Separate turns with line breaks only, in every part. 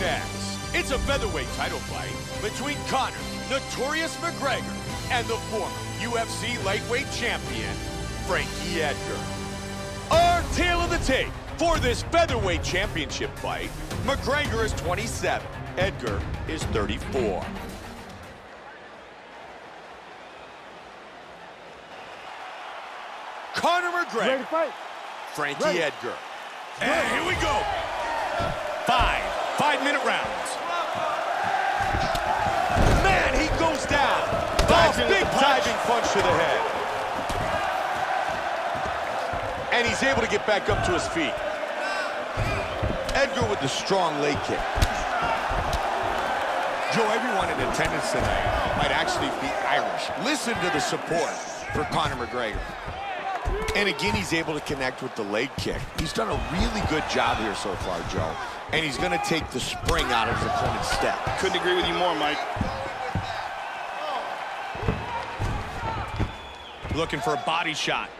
next. It's a featherweight title fight between Conor Notorious McGregor and the former UFC lightweight champion, Frankie Edgar. Our tale of the tape for this featherweight championship fight, McGregor is 27, Edgar is 34. Conor McGregor,
Ready to fight?
Frankie
Ready.
Edgar. And here we go. Five, five-minute rounds. Man, he goes down. Oh, big
punch.
diving punch to the head. And he's able to get back up to his feet. Edgar with the strong leg kick.
Joe, everyone in attendance tonight might actually be Irish. Listen to the support for Conor McGregor. And again, he's able to connect with the leg kick. He's done a really good job here so far, Joe. And he's going to take the spring out of his opponent's step.
Couldn't agree with you more, Mike.
Looking for a body shot.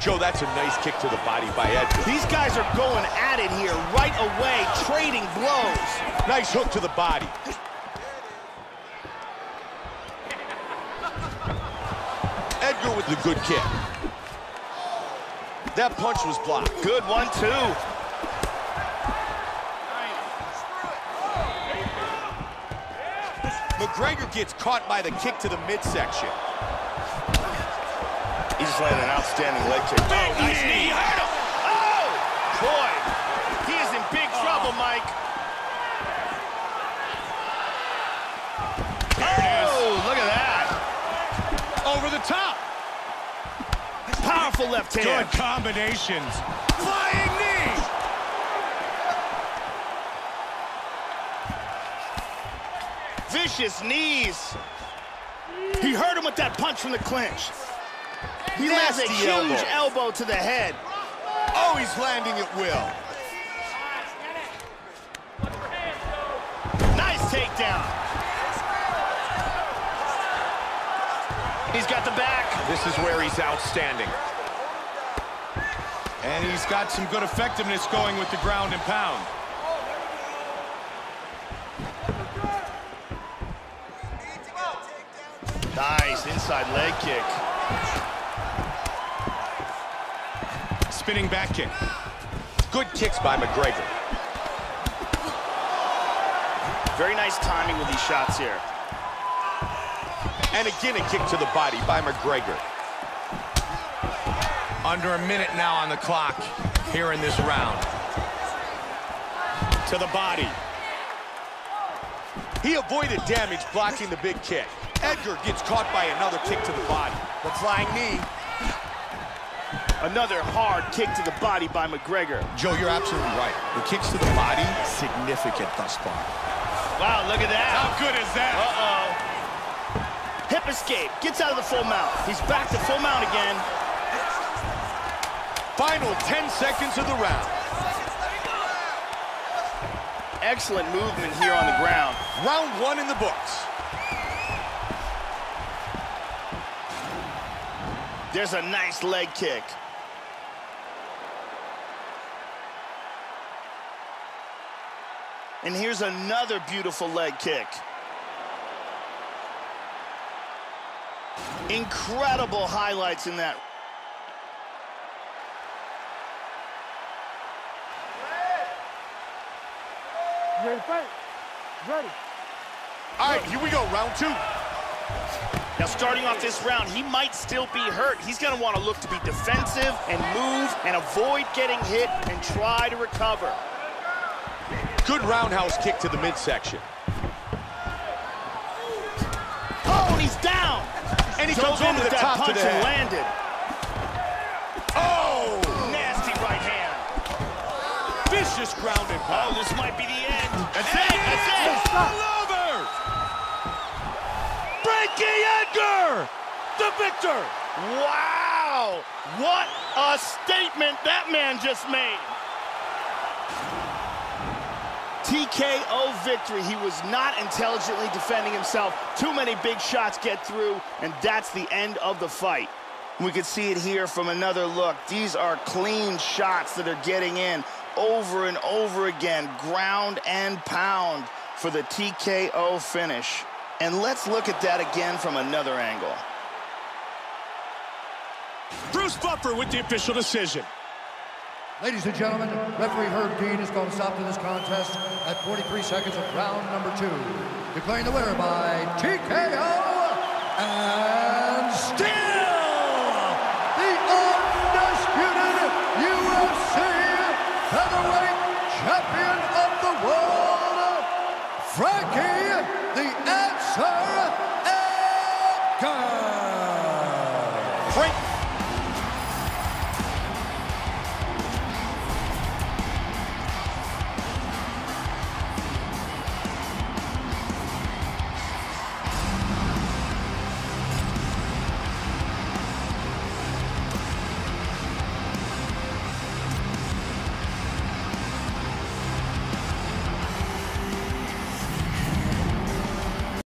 Joe, that's a nice kick to the body by Edgar.
These guys are going at it here right away, trading blows.
Nice hook to the body. Edgar with the good kick. That punch was blocked.
Good one, too.
McGregor gets caught by the kick to the midsection.
He just landed an outstanding leg kick. Oh, nice knee. Oh, boy. He is in big trouble, Mike. Oh, look at that.
Over the top.
Powerful left hand.
Good combinations. Flying knee.
Vicious knees. He hurt him with that punch from the clinch. He lands a huge
elbow.
elbow to the head.
Oh, he's landing at will.
Nice takedown. He's got the back.
This is where he's outstanding. And he's got some good effectiveness going with the ground and pound.
Nice inside leg kick.
Spinning back kick. Good kicks by McGregor.
Very nice timing with these shots here.
And again, a kick to the body by McGregor. Under a minute now on the clock here in this round. To the body. He avoided damage blocking the big kick. Edgar gets caught by another kick to the body. The flying knee.
Another hard kick to the body by McGregor.
Joe, you're absolutely right. The kicks to the body, significant thus far.
Wow, look at that.
How good is that?
Uh-oh. Hip escape. Gets out of the full mount. He's back to full mount again.
Final 10 seconds of the round.
Excellent movement here on the ground.
Round one in the books.
There's a nice leg kick. And here's another beautiful leg kick. Incredible highlights in that.
Ready to fight? Ready.
All right, here we go, round two.
Now, starting off this round, he might still be hurt. He's going to want to look to be defensive and move and avoid getting hit and try to recover.
Good roundhouse kick to the midsection.
Oh, and he's down.
And he
Dove
comes
in
over
with
the
that
top to
punch
the
and landed.
Oh!
Nasty right hand.
Vicious ground and
Oh, this might be the end.
That's
And
it!
That's it.
All over! Frankie Edgar! The victor!
Wow! What a statement that man just made. TKO victory. He was not intelligently defending himself. Too many big shots get through, and that's the end of the fight. We could see it here from another look. These are clean shots that are getting in. over and over again, ground and pound for the TKO finish. And let's look at that again from another angle.
Bruce Buffer with the official decision.
Ladies and gentlemen, referee Herb Dean is going to stop to this contest at 43 seconds of round number two. Declaring the winner by TKO and Frankie the Answer Edgar.